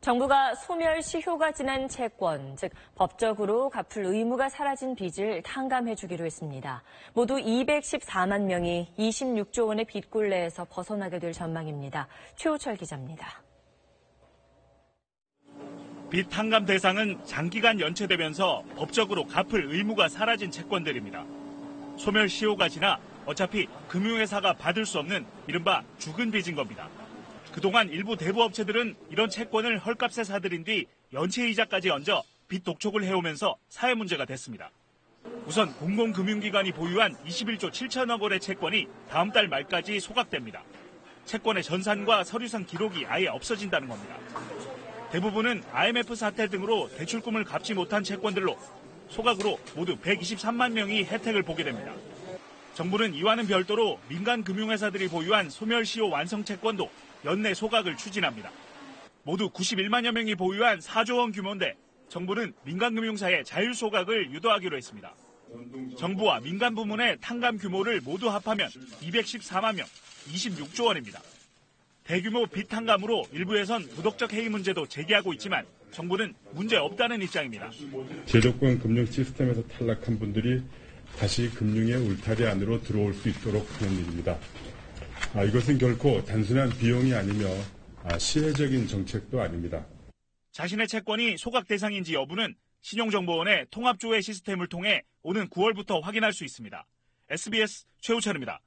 정부가 소멸 시 효가 지난 채권, 즉 법적으로 갚을 의무가 사라진 빚을 탕감해 주기로 했습니다. 모두 214만 명이 26조 원의 빚굴레에서 벗어나게 될 전망입니다. 최호철 기자입니다. 빚 탕감 대상은 장기간 연체되면서 법적으로 갚을 의무가 사라진 채권들입니다. 소멸 시효가 지나 어차피 금융회사가 받을 수 없는 이른바 죽은 빚인 겁니다. 그동안 일부 대부업체들은 이런 채권을 헐값에 사들인 뒤 연체이자까지 얹어 빚 독촉을 해오면서 사회 문제가 됐습니다. 우선 공공금융기관이 보유한 21조 7천억 원의 채권이 다음 달 말까지 소각됩니다. 채권의 전산과 서류상 기록이 아예 없어진다는 겁니다. 대부분은 IMF 사태 등으로 대출금을 갚지 못한 채권들로 소각으로 모두 123만 명이 혜택을 보게 됩니다. 정부는 이와는 별도로 민간 금융회사들이 보유한 소멸시효 완성 채권도 연내 소각을 추진합니다. 모두 91만여 명이 보유한 4조 원 규모인데 정부는 민간 금융사의 자율 소각을 유도하기로 했습니다. 정부와 민간 부문의 탕감 규모를 모두 합하면 214만 명, 26조 원입니다. 대규모 빚 탕감으로 일부에선 도덕적 해이 문제도 제기하고 있지만 정부는 문제 없다는 입장입니다. 제도권 금융 시스템에서 탈락한 분들이 다시 금융의 울타리 안으로 들어올 수 있도록 하는 일입니다. 아, 이것은 결코 단순한 비용이 아니며 아, 시혜적인 정책도 아닙니다. 자신의 채권이 소각 대상인지 여부는 신용정보원의 통합조회 시스템을 통해 오는 9월부터 확인할 수 있습니다. SBS 최우철입니다.